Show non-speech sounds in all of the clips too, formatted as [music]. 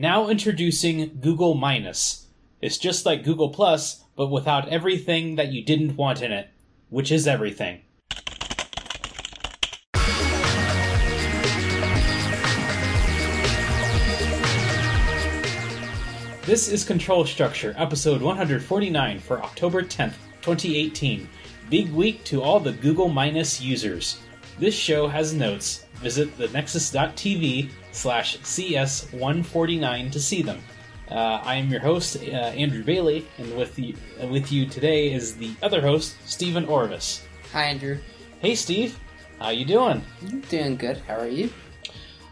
Now introducing Google Minus. It's just like Google Plus, but without everything that you didn't want in it, which is everything. This is Control Structure, episode 149 for October 10th, 2018. Big week to all the Google Minus users. This show has notes. Visit thenexus.tv slash cs149 to see them. Uh, I am your host, uh, Andrew Bailey, and with you, uh, with you today is the other host, Stephen Orvis. Hi, Andrew. Hey, Steve. How you doing? I'm doing good. How are you?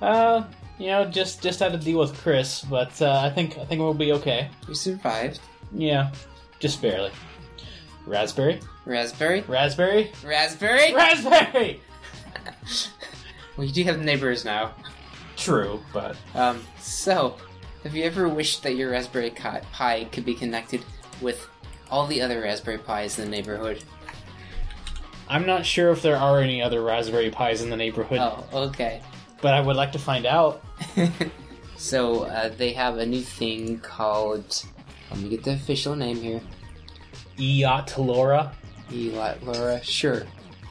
Uh, you know, just just had to deal with Chris, but uh, I think I think we'll be okay. You survived. Yeah, just barely. Raspberry, Raspberry? raspberry, Raspberry? raspberry. [laughs] well, you do have neighbors now. True, but Um, so, have you ever wished that your Raspberry Pi Pi could be connected with all the other Raspberry Pis in the neighborhood? I'm not sure if there are any other Raspberry Pis in the neighborhood. Oh, okay. But I would like to find out. [laughs] so, uh, they have a new thing called. Let me get the official name here. IoT LoRa. Eli Laura. Sure.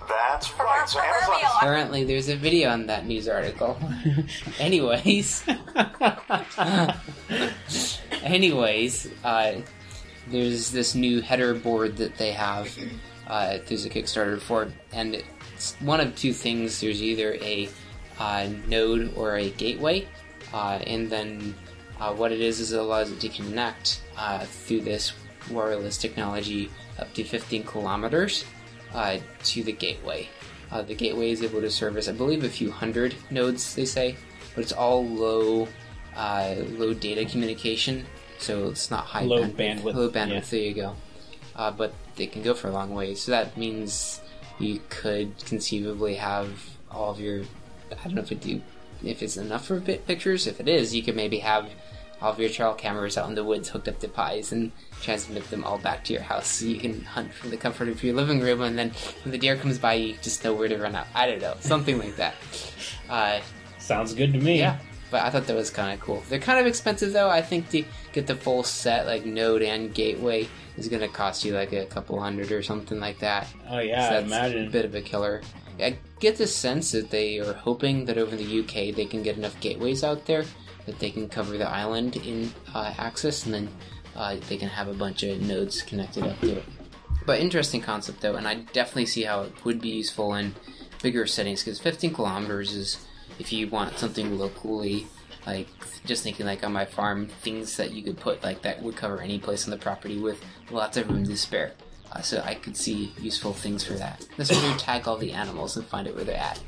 That's right. So Amazon Apparently, there's a video on that news article. [laughs] Anyways. [laughs] Anyways, uh, there's this new header board that they have. Uh, there's a Kickstarter for it, and it's one of two things. There's either a uh, node or a gateway, uh, and then uh, what it is is it allows it to connect uh, through this wireless technology up to 15 kilometers uh, to the gateway. Uh, the gateway is able to service, I believe, a few hundred nodes. They say, but it's all low, uh, low data communication, so it's not high Low bandwidth. bandwidth, Low bandwidth. yeah. There you go. Uh, but they can go for a long way. So that means you could conceivably have all of your. I don't know if it do if it's enough for bit pictures. If it is, you could maybe have all of your trail cameras out in the woods hooked up to pies and transmit them all back to your house so you can hunt from the comfort of your living room and then when the deer comes by you just know where to run out. I don't know, something like that. Uh, Sounds good to me. yeah, but I thought that was kind of cool. They're kind of expensive though. I think to get the full set, like Node and Gateway, is going to cost you like a couple hundred or something like that. Oh yeah, So I that's imagine. a bit of a killer. I get the sense that they are hoping that over the UK they can get enough gateways out there that they can cover the island in uh, access, and then uh, they can have a bunch of nodes connected up to it. But interesting concept though, and I definitely see how it would be useful in bigger settings because 15 kilometers is if you want something locally. Like just thinking, like on my farm, things that you could put like that would cover any place on the property with lots of room to spare. Uh, so I could see useful things for that. This way you tag all the animals and find out where they're at.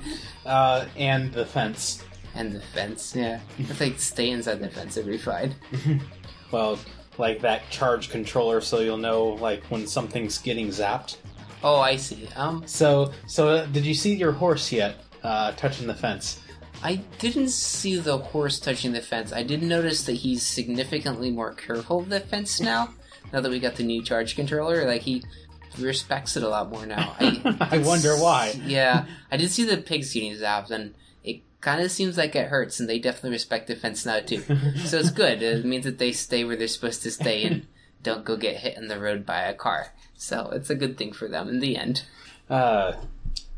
Uh, and the fence. And the fence, yeah. If they stay inside the fence, it'd be. [laughs] Well, like that charge controller, so you'll know like when something's getting zapped. Oh, I see. Um, So, so uh, did you see your horse yet? Uh, touching the fence. I didn't see the horse touching the fence. I did notice that he's significantly more careful of the fence [laughs] now. Now that we got the new charge controller, like he respects it a lot more now. [laughs] I, I wonder why. yeah, I did see the pigs getting zapped, and kind of seems like it hurts, and they definitely respect the fence now too. so it's [laughs] good. It means that they stay where they're supposed to stay and don't go get hit in the road by a car. So it's a good thing for them in the end. Uh,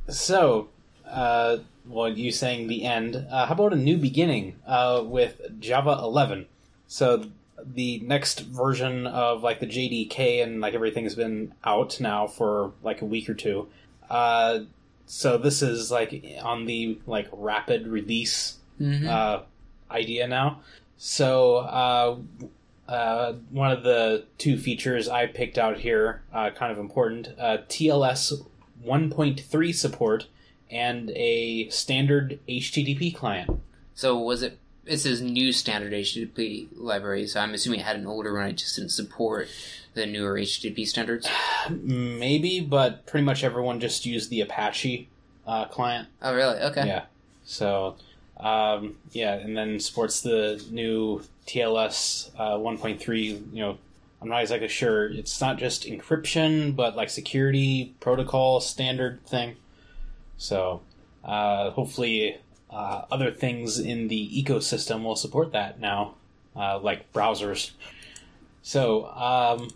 so, uh, well, you saying the end. Uh, how about a new beginning uh, with Java 11? So the next version of like the JDK and like everything's been out now for like a week or two. Uh, so this is like on the like rapid release Mhm. uh, idea now. So uh, uh, one of the two features I picked out here, uh, kind of important, uh, TLS 1.3 support and a standard HTTP client. So was it? This is new standard HTTP library, so I'm assuming it had an older one. It just didn't support the newer HTTP standards. Maybe, but pretty much everyone just used the Apache uh, client. Oh, really? Okay. Yeah. So, um, yeah, and then supports the new TLS uh, 1.3. You know, I'm not exactly sure. It's not just encryption, but like security protocol standard thing. So, uh, hopefully, uh, other things in the ecosystem will support that now. uh, like browsers. So um,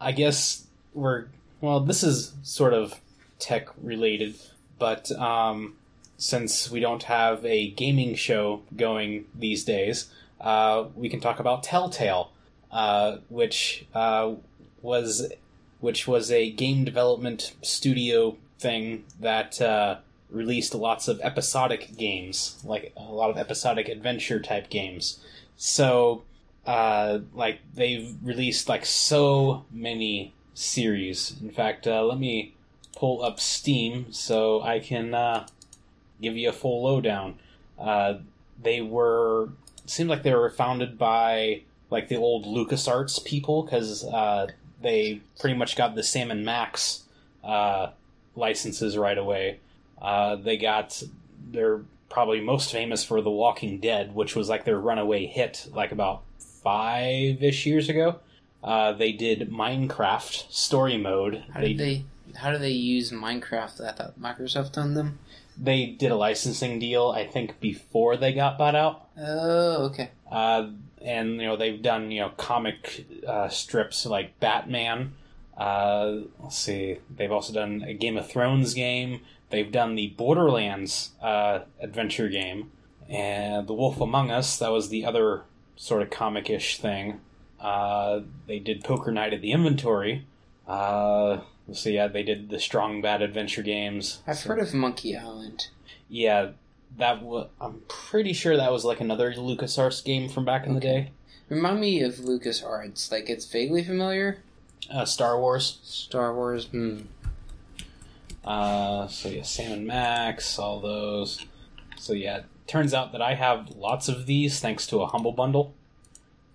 I guess we're well. This is sort of tech related, but um, since we don't have a gaming show going these days, uh, we can talk about Telltale, uh, which uh, was which was a game development studio thing that uh, released lots of episodic games, like a lot of episodic adventure type games. So, uh, like they've released like so many series. In fact, uh, let me pull up Steam so I can uh, give you a full lowdown. Uh, they were seemed like they were founded by like the old LucasArts people because uh, they pretty much got the Sam and Max uh, licenses right away. Uh, they got they're probably most famous for The Walking Dead, which was like their runaway hit, like about five ish years ago. Uh, they did Minecraft story mode. How did they? How do they use Minecraft? I thought Microsoft owned them. they did a licensing deal, I think, before they got bought out. Oh, okay. Uh, and you know they've done you know comic uh, strips like Batman. Uh, let's see, they've also done a Game of Thrones game. They've done the Borderlands uh, adventure game, and The Wolf Among Us. That was the other sort of comic-ish thing. Uh, they did Poker Night at the Inventory. Uh, let's see, yeah, they did the Strong Bad adventure games. I've heard of Monkey Island. Yeah, that was. I'm pretty sure that was like another LucasArts game from back in the day. Remind me of Lucas Arts. Like it's vaguely familiar. Uh, Star Wars. Star Wars. Hmm. Uh, so yeah, Sam and Max, all those. So yeah, turns out that I have lots of these thanks to a humble bundle.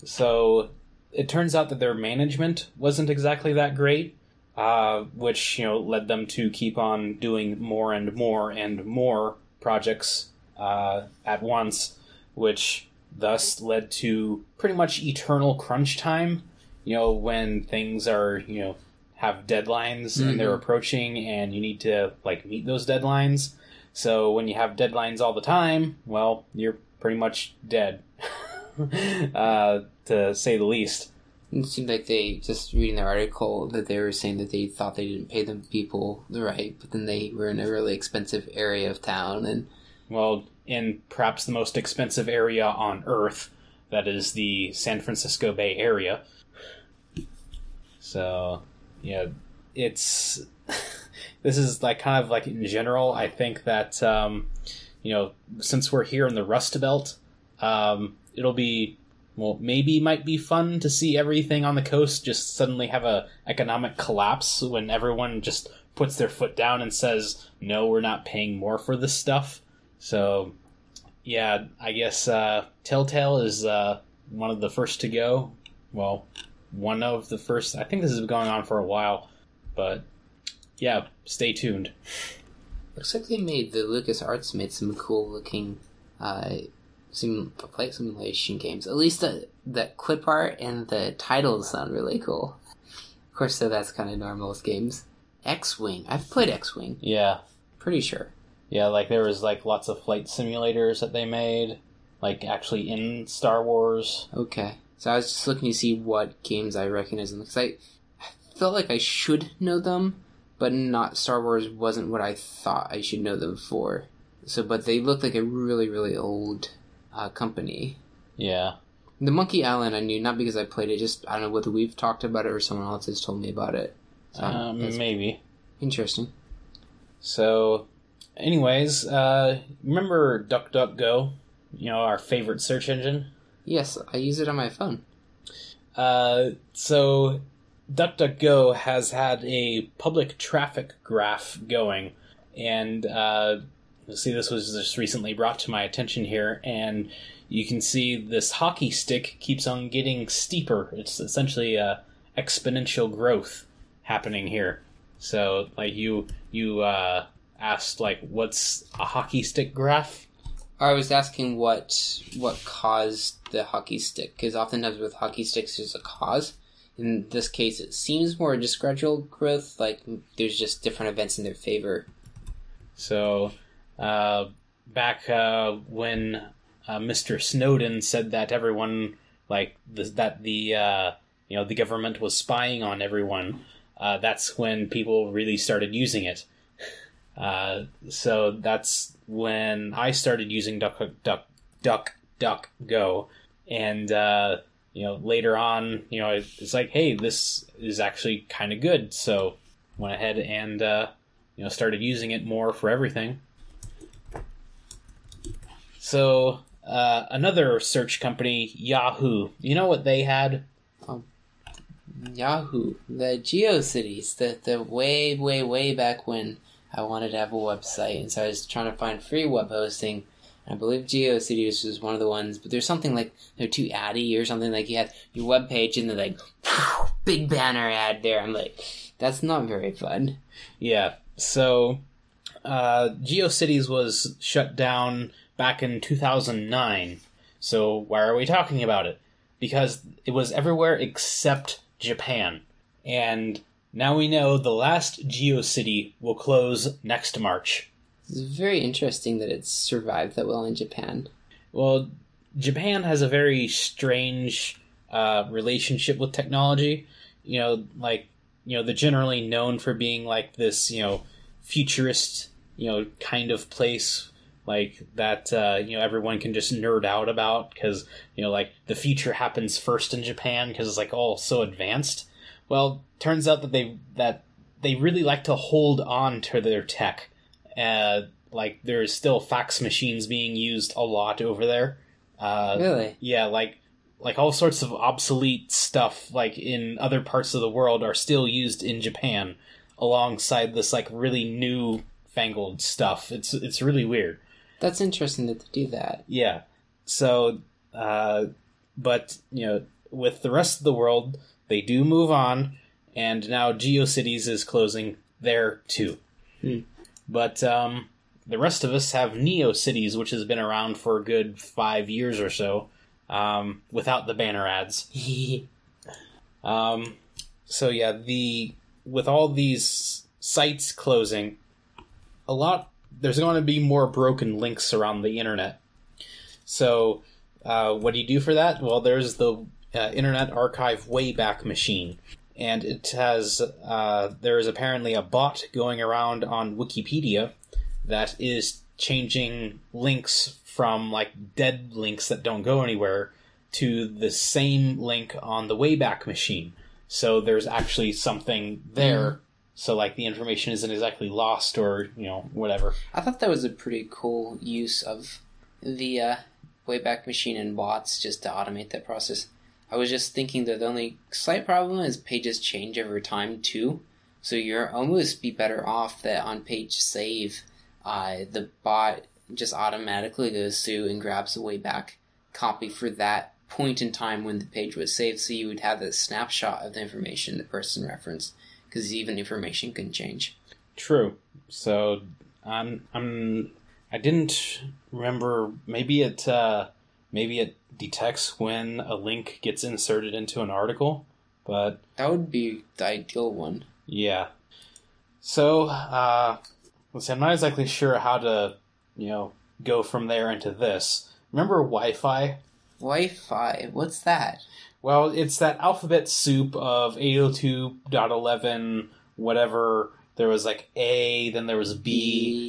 So it turns out that their management wasn't exactly that great, uh, which you know led them to keep on doing more and more and more projects uh, at once, which thus led to pretty much eternal crunch time. You know when things are you know have deadlines and they're approaching and you need to like meet those deadlines. So when you have deadlines all the time, well, you're pretty much dead, [laughs] uh, to say the least. It seemed like they just reading the article that they were saying that they thought they didn't pay the people the right, but then they were in a really expensive area of town and Well, in perhaps the most expensive area on Earth, that is the San Francisco Bay Area. So, yeah, it's [laughs] this is like kind of like in general. I think that um, you know, since we're here in the Rust Belt, um, it'll be well, maybe might be fun to see everything on the coast just suddenly have a economic collapse when everyone just puts their foot down and says, "No, we're not paying more for this stuff." So, yeah, I guess uh, Telltale is uh, one of the first to go. Well, one of the first. I think this has been going on for a while, but yeah, stay tuned. looks like they made the Lucas Arts made some cool looking uh sim flight simulation games. At least the the clip art and the titles sound really cool. Of course, so that's kind of normal with games. X Wing. I've played X Wing. Yeah, Pretty sure. yeah, like there was like lots of flight simulators that they made, like actually in Star Wars. Okay. So I was just looking to see what games I recognize because I felt like I should know them, but not Star Wars wasn't what I thought I should know them for. So, but they look like a really really old uh, company. Yeah, The Monkey Island I knew not because I played it, just I don't know whether we've talked about it or someone else has told me about it. So um, that's maybe. interesting. So, anyways, uh, remember DuckDuckGo? You know our favorite search engine. Yes, I use it on my phone. Uh, so DuckDuckGo has had a public traffic graph going, and uh, you'll see this was just recently brought to my attention here, and you can see this hockey stick keeps on getting steeper. It's essentially a exponential growth happening here. So, like you you uh, asked, like, what's a hockey stick graph? I was asking what what caused the hockey stick because oftentimes with hockey sticks there's a cause. In this case, it seems more just gradual growth. Like there's just different events in their favor. So, uh, back uh, when uh, Mr. Snowden said that everyone like the, that the uh, you know the government was spying on everyone, uh, that's when people really started using it. Uh, so that's when I started using Duck Duck Duck Duck Go, and uh, you know later on, you know it's like, hey, this is actually kind of good. So went ahead and uh, you know started using it more for everything. So uh, another search company, Yahoo. You know what they had? Yahoo, the GeoCities, the the way way way back when I wanted to have a website, and so I was trying to find free web hosting. I believe GeoCities was one of the ones, but there's something like they're too addy or something like you had your web page and then like big banner ad there. I'm like, that's not very fun. Yeah. So uh, GeoCities was shut down back in 2009. So why are we talking about it? Because it was everywhere except Japan. And now we know the last GeoCity will close next March. It's very interesting that it's survived that well in Japan. Well, Japan has a very strange uh, relationship with technology. You know, like, you know, they're generally known for being like this, you know, futurist, you know, kind of place like that uh, you know everyone can just nerd out about because you know like the future happens first in Japan because it's like all so advanced. Well, turns out that they that they really like to hold on to their tech. Uh, like there's still fax machines being used a lot over there. Uh, Really? Yeah, like like all sorts of obsolete stuff like in other parts of the world are still used in Japan alongside this like really new fangled stuff. It's it's really weird. That's interesting that they do that. Yeah. So, uh, but you know, with the rest of the world, they do move on, and now GeoCities is closing there too. Hmm. But um, the rest of us have NeoCities, which has been around for a good five years or so, um, without the banner ads. [laughs] Um, so yeah, the with all these sites closing, a lot there's going to be more broken links around the internet. So, uh, what do you do for that? Well, there's the uh, Internet Archive Wayback Machine, and it has uh, there is apparently a bot going around on Wikipedia that is changing links from like dead links that don't go anywhere to the same link on the Wayback Machine. So there's actually something there. So like the information isn't exactly lost or you know whatever. I thought that was a pretty cool use of the uh, Wayback Machine and bots just to automate that process. I was just thinking that the only slight problem is pages change over time too. So you're almost be better off that on page save, uh, the bot just automatically goes through and grabs a Wayback copy for that point in time when the page was saved. So you would have a snapshot of the information the person referenced because even information can change. True. So I'm I'm I didn't remember. Maybe it uh, maybe it detects when a link gets inserted into an article, but That would be the ideal one. yeah. So uh, let's see. I'm not exactly sure how to you know go from there into this. Remember Wi-Fi? Wi-Fi, what's that? Well, it's that alphabet soup of 802.11 whatever. There was like A, then there was B,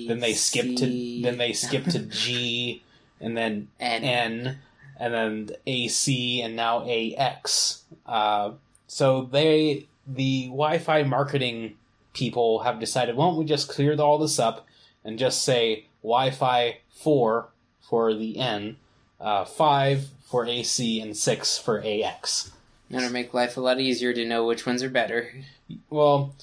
B, then they skipped to then they skipped to [laughs] G, and then N. N, and then AC, and now AX. Uh, so they the Wi-Fi marketing people have decided, why don't we just clear all this up and just say Wi-Fi four for the N, uh, five for AC, and six for AX. That'll make life a lot easier to know which ones are better. Well,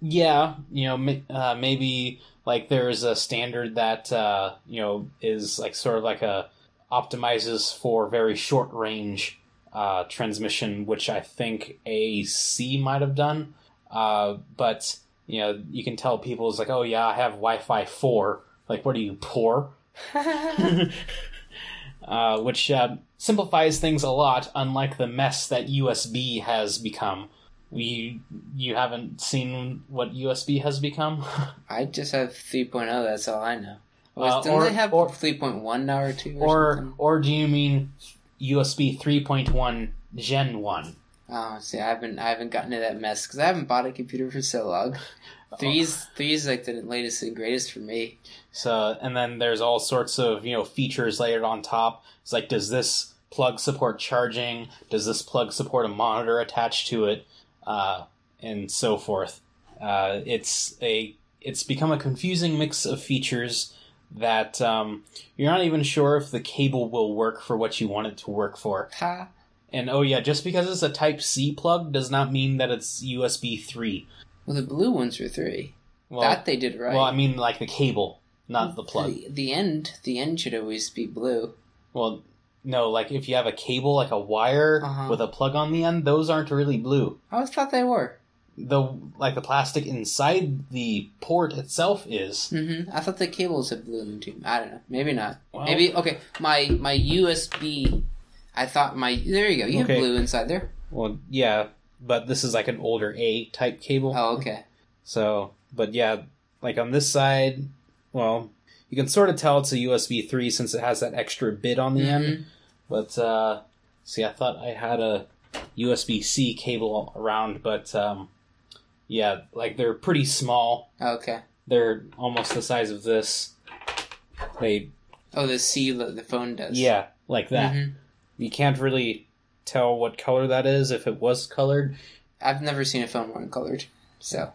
yeah, you know, uh, maybe like there's a standard that uh, you know is like sort of like a optimizes for very short range uh, transmission, which I think AC might have done. Uh, but you know, you can tell people it's like, oh yeah, I have Wi-Fi four. Like, what are you poor? [laughs] uh, which uh, simplifies things a lot, unlike the mess that USB has become. You you haven't seen what USB has become? [laughs] I just have 3.0, that's all I know. Uh, well, Don't or- they have or- 3.1 now or 2 or, or something? or do you mean USB 3.1 Gen 1. Oh, see, I haven't I haven't gotten to that mess because I haven't bought a computer for so long. [laughs] Three's three's like the latest and greatest for me. So, and then there's all sorts of you know features layered on top. It's like, does this plug support charging? Does this plug support a monitor attached to it? Uh, and so forth. Uh, it's a it's become a confusing mix of features that um, you're not even sure if the cable will work for what you want it to work for. Ha! And oh yeah, just because it's a Type C plug does not mean that it's USB three. Well, the blue ones were three. Well, that they did right. well, I mean like the cable, not the plug. The, the end, the end should always be blue. Well, no, like if you have a cable, like a wire Uh-huh. with a plug on the end, those aren't really blue. I always thought they were. The like the plastic inside the port itself is. hmm I thought the cables had blue in them too. I don't know. Maybe not. Well- Maybe okay. My my USB. I thought my there you go. You Okay. have blue inside there. Well, yeah, but this is like an older A type cable. Oh, okay. So, but yeah, like on this side, well, you can sort of tell it's a USB three since it has that extra bit on the end. But uh, see, I thought I had a USB C cable around, but um, yeah, like they're pretty small. Okay. They're almost the size of this. They, Oh, the C the phone does. yeah, like that. Mhm. You can't really tell what color that is if it was colored. I've never seen a phone one colored. So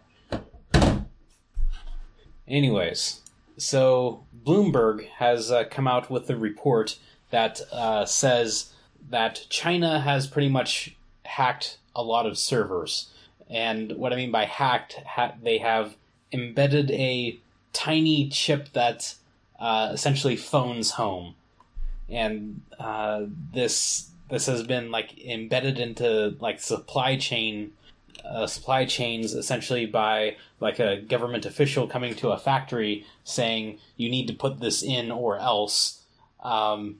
Anyways, so Bloomberg has uh, come out with a report that uh, says that China has pretty much hacked a lot of servers. And what I mean by hacked, ha- they have embedded a tiny chip that uh, essentially phones home. And uh, this this has been like embedded into like supply chain uh, supply chains essentially by like a government official coming to a factory saying you need to put this in or else um,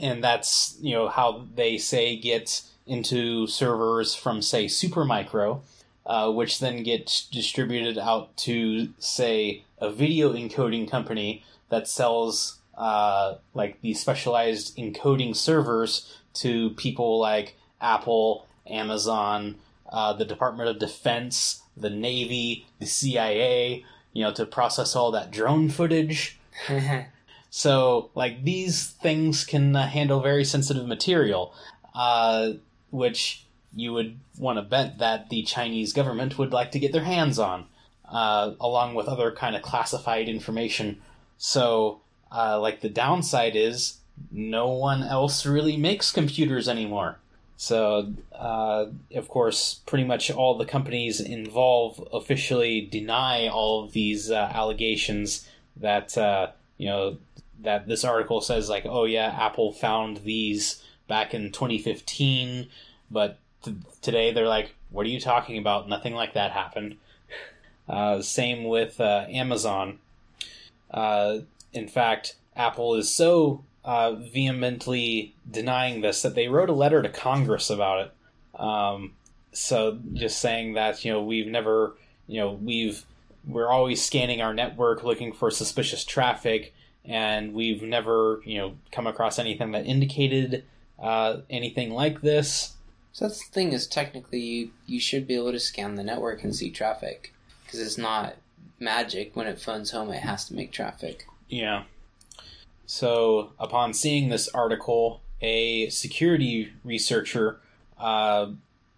and that's you know how they say get into servers from say supermicro uh, which then get distributed out to say a video encoding company that sells uh, like these specialized encoding servers to people like apple amazon uh, the Department of Defense, the Navy, the CIA, you know, to process all that drone footage. [laughs] So, like, these things can uh, handle very sensitive material, uh, which you would want to bet that the Chinese government would like to get their hands on, uh, along with other kind of classified information. So, uh, like, the downside is no one else really makes computers anymore. So, uh, of course, pretty much all the companies involved officially deny all of these uh, allegations that, you know, that this article says, like, oh yeah, Apple found these back in 2015, but t- today they're like, what are you talking about? Nothing like that happened. [laughs] Uh, same with uh, Amazon. Uh, in fact, Apple is so uh, vehemently denying this that they wrote a letter to Congress about it. Um, so just saying that you know we've never you know we've we're always scanning our network looking for suspicious traffic, and we've never you know come across anything that indicated uh, anything like this. So that's the thing is technically you, you should be able to scan the network and see traffic because it's not magic when it phones home it has to make traffic. Yeah. So, upon seeing this article, a security researcher uh,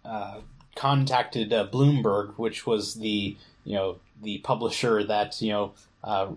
uh, contacted uh, Bloomberg, which was the you know the publisher that you know uh,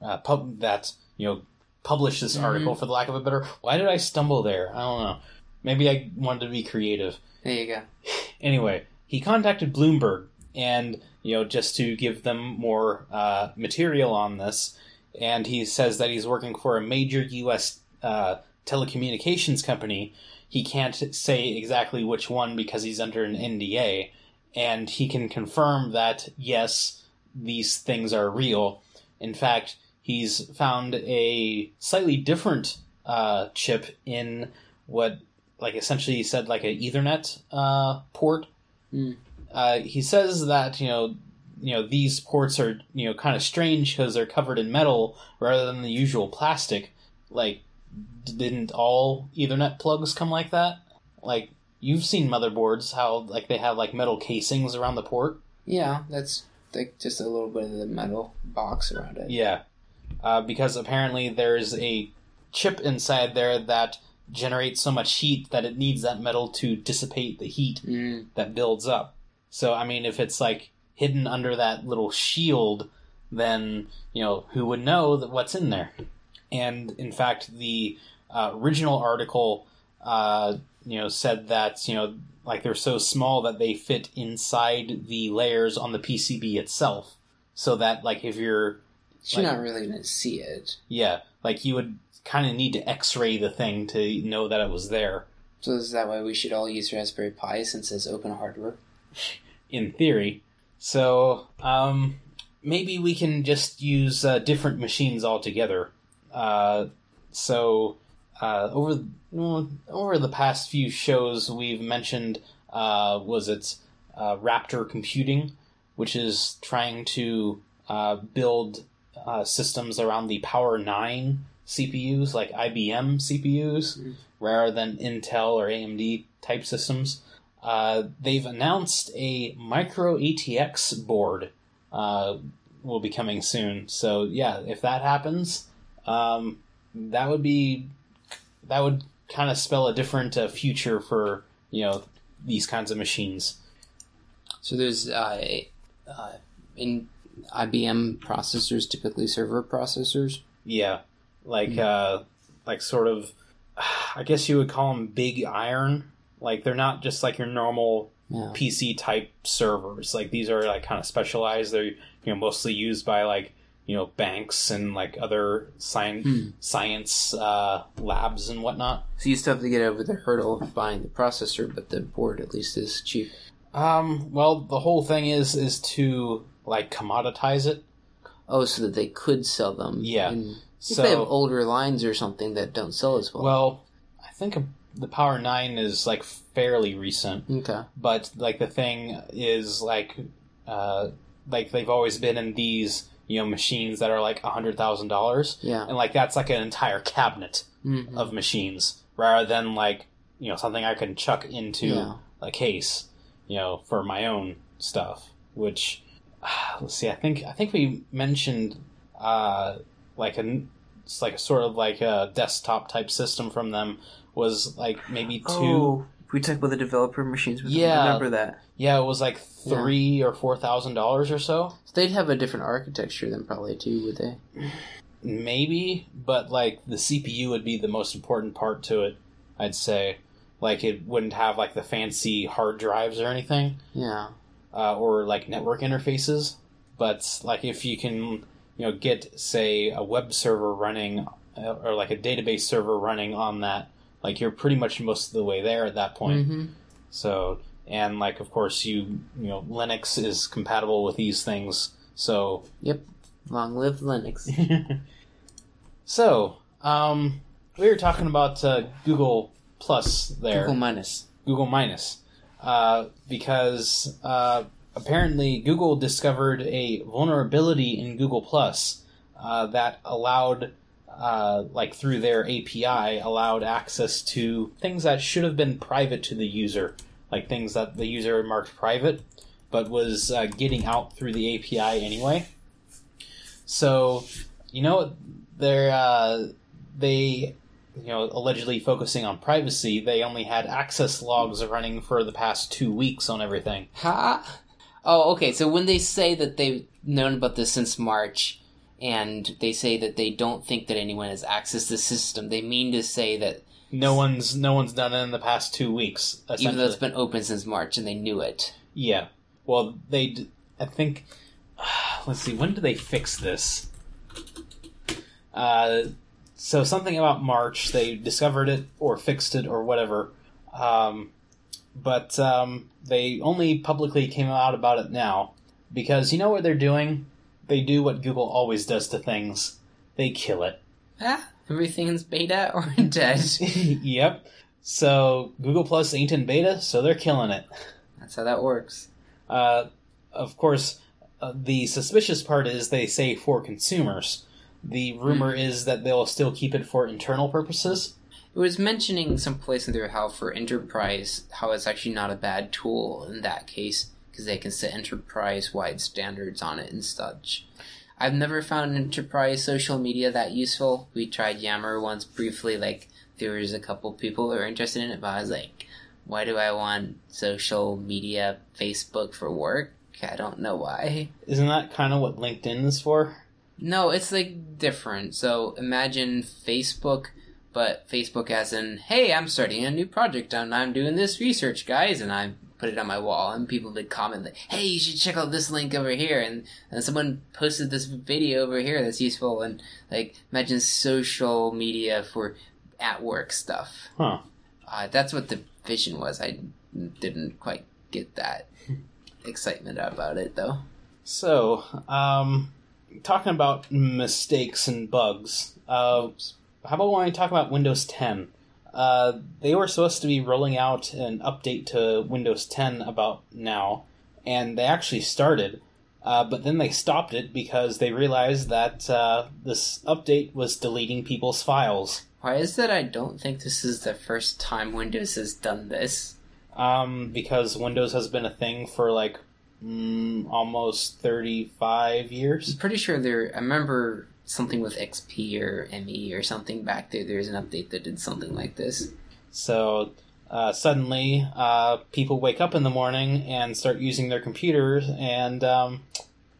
uh, pub- that you know publish this Mhm. article. For the lack of a better, why did I stumble there? I don't know. Maybe I wanted to be creative There you go. [sighs] anyway, he contacted Bloomberg, and you know, just to give them more uh, material on this, and he says that he's working for a major U.S. Uh, telecommunications company. He can't say exactly which one because he's under an NDA, and he can confirm that yes, these things are real. In fact, he's found a slightly different uh, chip in what like essentially he said like a Ethernet uh, port. Hmm. Uh, he says that you know you know these ports are you know kind of strange because they're covered in metal rather than the usual plastic. Like d- didn't all Ethernet plugs come like that? Like you've seen motherboards how like they have like metal casings around the port. Yeah, that's like just a little bit of the metal box around it. Yeah, uh, because apparently there's a chip inside there that generates so much heat that it needs that metal to dissipate the heat Mm, that builds up. So I mean, if it's like hidden under that little shield, then you know who would know that what's in there. And in fact, the uh, original article, uh, you know, said that you know like they're so small that they fit inside the layers on the PCB itself, so that like if you're you're Like- not really gonna see it. yeah, like you would kind of need to X-ray the thing to know that it was there. So is that why we should all use Raspberry Pi since it's open hardware? [laughs] in theory. So um, maybe we can just use uh, different machines altogether. Uh, so uh, over well, over the past few shows, we've mentioned uh, was it uh, Raptor Computing, which is trying to uh, build uh, systems around the Power Nine CPUs, like IBM CPUs, Mm. rather than Intel or AMD type systems. Uh, they've announced a micro ATX board uh, will be coming soon. So yeah, if that happens, um, that would be that would kind of spell a different uh, future for you know these kinds of machines. So there's uh, uh, in IBM processors, typically server processors. Yeah, like Hmm. uh, like sort of, [sighs] I guess you would call them big iron. Like they're not just like your normal Yeah. PC type servers. Like these are like kind of specialized. They're you know mostly used by like you know banks and like other science Hmm. science uh, labs and whatnot. So you still have to get over the hurdle of buying the processor, but the board at least is cheap. Um, well, the whole thing is is to like commoditize it. Oh, so that they could sell them. Yeah. And if So they have older lines or something that don't sell as well. well, I think the Power Nine is like fairly recent. okay. but like the thing is like uh like they've always been in these you know machines that are like a hundred thousand dollars Yeah. and like that's like an entire cabinet Mhm. of machines rather than like you know something i can chuck into Yeah. a case you know for my own stuff which [sighs] let's see i think i think we mentioned uh like a it's like a sort of like a desktop type system from them was like maybe two Oh, we talked about the developer machines. We Yeah. remember that. Yeah, it was like three or four thousand dollars or so, So they'd have a different architecture than probably too, would they? maybe. But like the CPU would be the most important part to it. I'd say, like it wouldn't have like the fancy hard drives or anything, Yeah. Uh, or like network interfaces. But like if you can, you know, get say a web server running uh, or like a database server running on that, like you're pretty much most of the way there at that point. hmm So, and like, of course, you you know, Linux is compatible with these things. So, Yep. Long live Linux. [laughs] so um, we were talking about uh, Google Plus there, Google minus. Google minus, uh, because uh, apparently Google discovered a vulnerability in Google Plus uh, that allowed. Uh, like through their API, allowed access to things that should have been private to the user, like things that the user marked private, but was uh, getting out through the API anyway. So, you know, they're they, you know, allegedly focusing on privacy. They only had access logs running for the past two weeks on everything. Ha! Oh, okay. So when they say that they've known about this since March, and they say that they don't think that anyone has accessed the system, they mean to say that No one's no one's done it in the past two weeks. even though it's been open since March and they knew it. Yeah. Well, they. I think. [sighs] Let's see. When do they fix this? Uh, so something about March. They discovered it or fixed it or whatever. Um, but um, they only publicly came out about it now because you know what they're doing. They do what Google always does to things. They kill it. Ah, everything's beta [laughs] or dead. [laughs] yep. So Google Plus ain't in beta, so they're killing it. That's how that works. Uh, of course, uh, the suspicious part is they say for consumers. The rumor hmm. is that they'll still keep it for internal purposes. It was mentioning someplace in there how for enterprise, how it's actually not a bad tool in that case because they can set enterprise wide standards on it and such. I've never found enterprise social media that useful. We tried Yammer once briefly, like there was a couple people who were interested in it, but I was like, why do I want social media Facebook for work? I don't know why. Isn't that kind of what LinkedIn is for? No, it's like different. So imagine Facebook, but Facebook as in, hey, I'm starting a new project and I'm doing this research, guys, and I put it on my wall, and people would comment like, hey, you should check out this link over here, and, and someone posted this video over here that's useful, and like imagine social media for at work stuff. Huh. Uh, that's what the vision was. I didn't quite get that [laughs] excitement about it though. So, um, talking about mistakes and bugs, uh, how about when I talk about Windows 10? Uh, they were supposed to be rolling out an update to Windows 10 about now, and they actually started, uh, but then they stopped it because they realized that uh, this update was deleting people's files. Why is that? I don't think this is the first time Windows has done this. Um, because Windows has been a thing for like mm, almost 35 years. I'm pretty sure there. I remember something with XP or ME or something back there. There's an update that did something like this. So uh, suddenly, uh, people wake up in the morning and start using their computers, and um,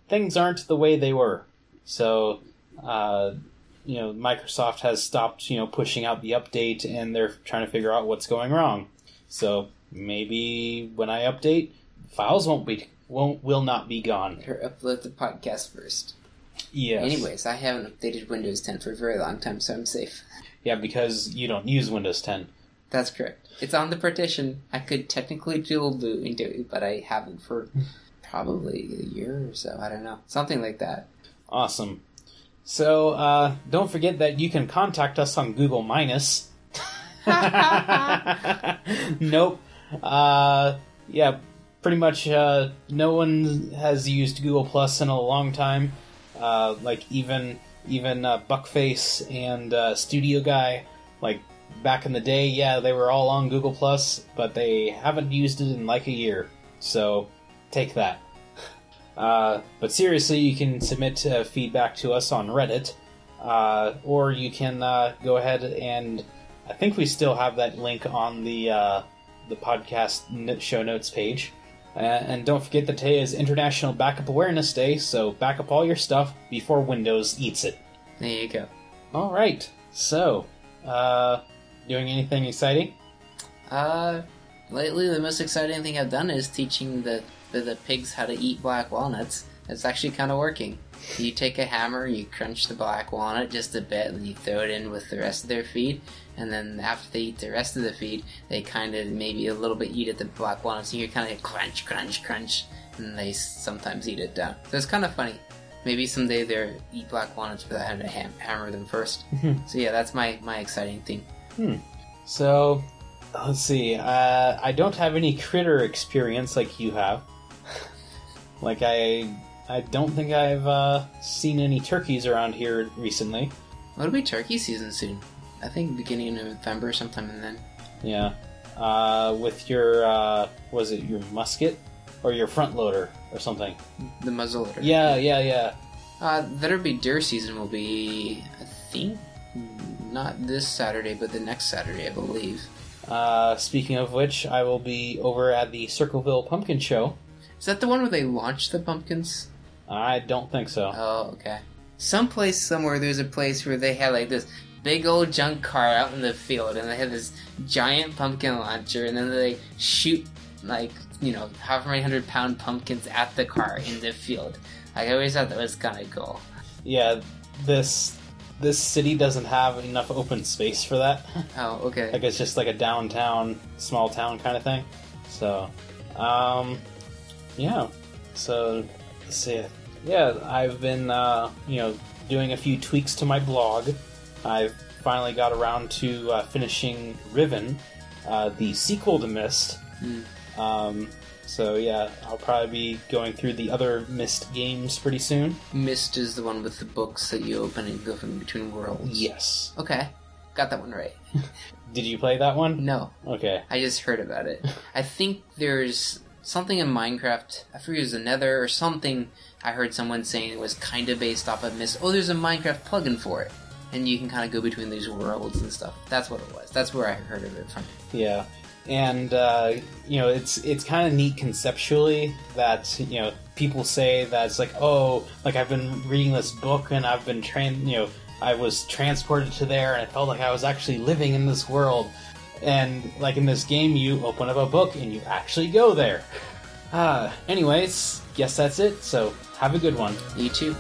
things aren't the way they were. So, uh, you know, Microsoft has stopped, you know, pushing out the update, and they're trying to figure out what's going wrong. So maybe when I update, files won't be won't will not be gone. Here, upload the podcast first. Yes. Anyways, I haven't updated Windows 10 for a very long time, so I'm safe. Yeah, because you don't use Windows 10. That's correct. It's on the partition. I could technically dual boot into it, but I haven't for [laughs] probably a year or so. I don't know. Something like that. Awesome. So uh, don't forget that you can contact us on Google Minus. [laughs] [laughs] nope. Uh, yeah, pretty much uh, no one has used Google Plus in a long time. Uh, like even even uh, Buckface and uh, Studio Guy, like back in the day, yeah, they were all on Google Plus, but they haven't used it in like a year. So take that. Uh, but seriously, you can submit uh, feedback to us on Reddit, or you can go ahead and I think we still have that link on the the podcast show notes page. Uh, and don't forget that today is International Backup Awareness Day, so back up all your stuff before Windows eats it. There you go. All right. So, uh, doing anything exciting? Uh, lately the most exciting thing I've done is teaching the the, the pigs how to eat black walnuts. It's actually kind of working. You take a hammer, you crunch the black walnut just a bit, and you throw it in with the rest of their feed. And then after they eat the rest of the feed, they kind of maybe a little bit eat at the black walnuts. And you kind of crunch, crunch, crunch, and they sometimes eat it down. So it's kind of funny. Maybe someday they'll eat black walnuts without having to ham- hammer them first. so yeah, that's my my exciting thing. So, let's see. Uh, I don't have any critter experience like you have. [laughs] like I, I don't think I've uh, seen any turkeys around here recently. It'll be turkey season soon. I think beginning of November, sometime in then. Yeah. Uh, with your, uh, was it your musket or your front loader or something? The muzzle loader. Yeah, yeah, yeah. Uh, that'll be deer season. Will be, I think, not this Saturday, but the next Saturday, I believe. Uh, speaking of which, I will be over at the Circleville Pumpkin Show. Is that the one where they launch the pumpkins? I don't think so. Oh, okay. Someplace somewhere there's a place where they have like this big old junk car out in the field, and they have this giant pumpkin launcher, and then they shoot like you know however many hundred pound pumpkins at the car in the field. Like, I always thought that was kind of cool. Yeah, this this city doesn't have enough open space for that. Oh, okay. like it's just like a downtown, small town kind of thing. So, um, yeah. So, let's see. Yeah, I've been, uh, you know, doing a few tweaks to my blog. I've finally got around to uh, finishing Riven, uh, the sequel to Myst, Um, so yeah, I'll probably be going through the other Myst games pretty soon. Myst is the one with the books that you open and go from between worlds. Yes. Okay, got that one right. [laughs] [laughs] Did you play that one? No, Okay. I just heard about it. [laughs] I think there's something in Minecraft. I forget it was a Nether or something. I heard someone saying it was kind of based off of Myst. Oh, there's a Minecraft plugin for it, and you can kind of go between these worlds and stuff. That's what it was. That's where I heard of it from. Yeah, and uh, you know it's it's kind of neat conceptually that you know people say that it's like oh like I've been reading this book and I've been trained you know I was transported to there and I felt like I was actually living in this world and like in this game you open up a book and you actually go there. Uh, anyways, guess that's it. So have a good one. You too.